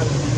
No,